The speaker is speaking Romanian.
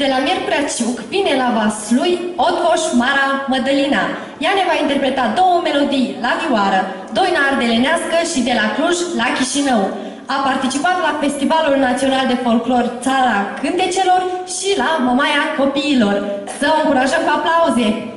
de la Miercurea Ciuc vine la Vaslui Otvoș Mara Mădălina. Ea ne va interpreta două melodii la vioară, Doina Ardelenească și de la Cluj la Chișinău. A participat la Festivalul Național de Folclor Țara Cântecelor și la Mamaia Copiilor. Să o încurajăm cu aplauze!